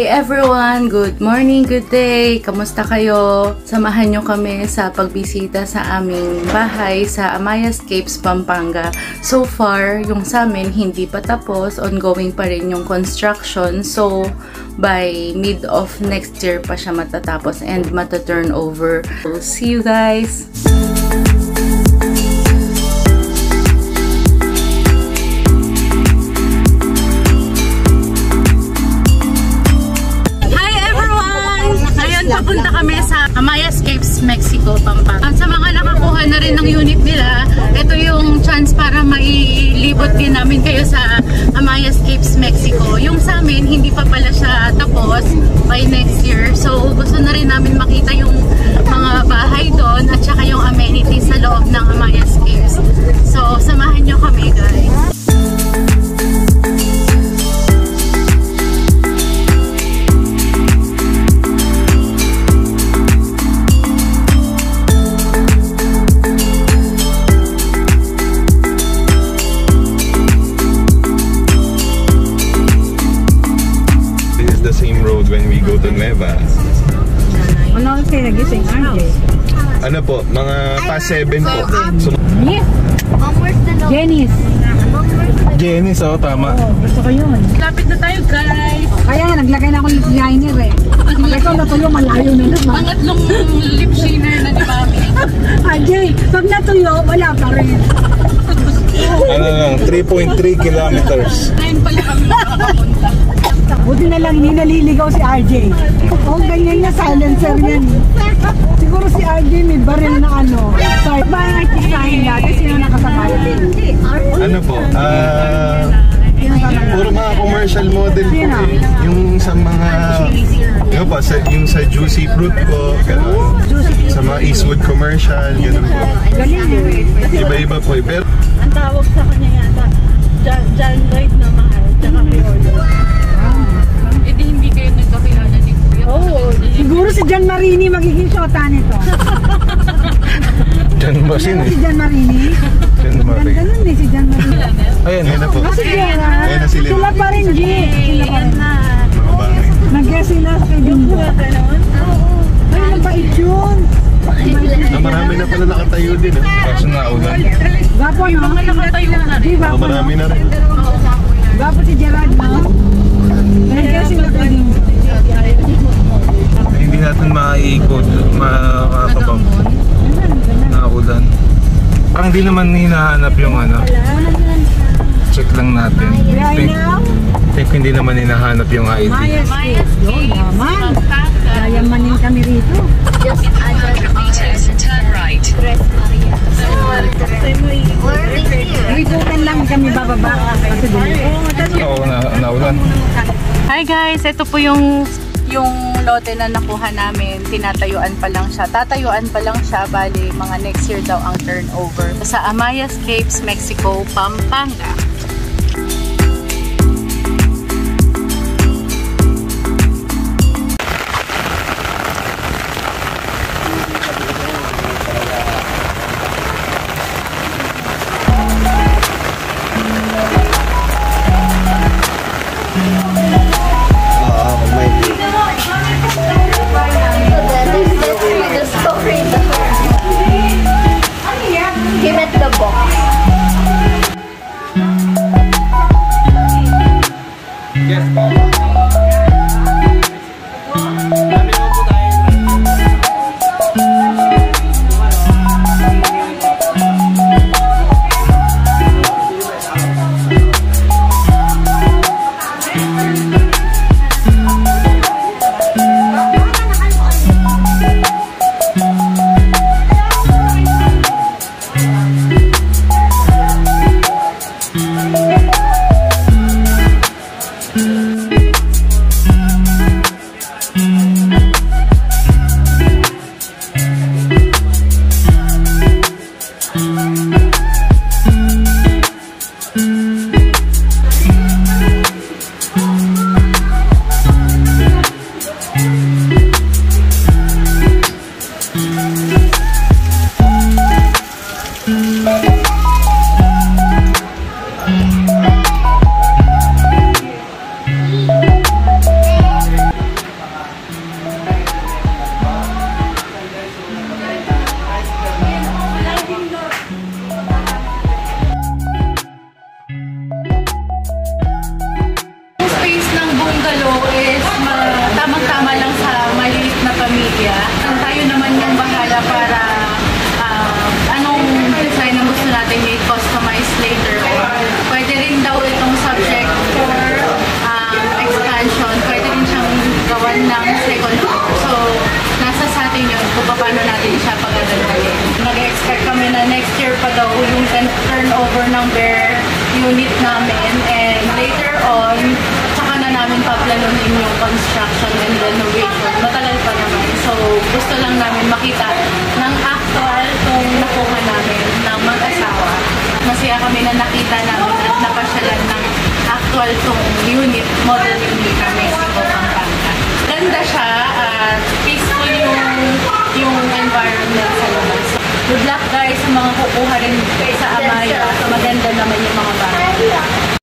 Hi everyone! Good morning, good day! Kamusta kayo? Samahan nyo kami sa pagbisita sa aming bahay sa Amayascapes, Pampanga. So far, yung sa amin hindi pa tapos, ongoing pa rin yung construction. So, by mid of next year pa siya matatapos and mata-turn over. So, see you guys! Kami sa Amayascapes, Mexico, Pampanga. At sa mga nakakuha na rin ng unit nila, ito yung chance para mailibot din namin kayo sa Amayascapes, Mexico. Yung sa amin, hindi pa pala siya tapos by next year. So gusto na rin namin makita yung mga bahay doon at saka yung amenities sa loob ng Ano po, mga past 7 po. So, Yes! The Jenny's, oh, tama. Oh, gusto ko yun. Lapit na tayo guys! Kaya naglagay na ako ng liner eh. Ikaw natuyo, malayo na naman. Pangatlong lip shiner na ni Mami. RJ, pag natuyo, wala pa rin. Ano lang, 3.3 kilometers. Ngayon pala kami. Buti na lang hindi naliligaw si RJ. Oh, ganyan na silencer yan. Siguro si RJ may baril na ano. Sorry, bakit design natin? Sino nakasabay? Ano po, ah... puro mga commercial model po eh. Yung sa mga... Yung pa, sa, yung sa Juicy Fruit po, gano'n. Sa mga Eastwood commercial, gano'n po. Iba-iba po eh. Pero Ang tawag sa kanya yata, John Lloyd na mahal, tsaka Marini magiging shota nito. Diyan ba sin Si eh? John Marini. Diyan ba Ganda nun eh si John Marini. Ayan, ayan na po. Ah, si Gerard. Ayan na sila. Sila pa rin, G. Sila pa rin. Mga bahay. Nag-guess sila sa Jumbo. Ay, mabait yun. Ah, marami na pala nakatayo din eh. Kaso na ulan. Gwapo, no? Mga nakatayo na rin. Marami na rin. Gwapo si Gerard, Natin maiikot, makakabang na ulan. Parang hindi naman hinahanap yung ano. Check lang natin. Think, think hindi naman hinahanap yung ID. Maya Street. Yun, yaman. Yayamanin kami rito. Just meters, turn right. Ritutan lang kami bababa. Oo, na, naulan. Hi guys, ito po yung yung lote na nakuha namin, tinatayuan pa lang siya. Tatayuan pa lang siya, bali mga next year daw ang turnover. Sa Amayas Capes, Mexico, Pampanga. daw yung turnover ng their unit namin. And later on, saka na namin paplanonin yung construction and renovation. Matagal pa naman. So, gusto lang namin makita ng actual kung nakuha namin ng mag-asawa. Masaya kami na nakita namin at napasyalan ng actual tong unit, model unit na Mexico, Pampanga. Ganda siya at peaceful yung, yung environment sa labas. Good luck guys! makukuha rin kaysa amaya. So maganda naman yung mga bata.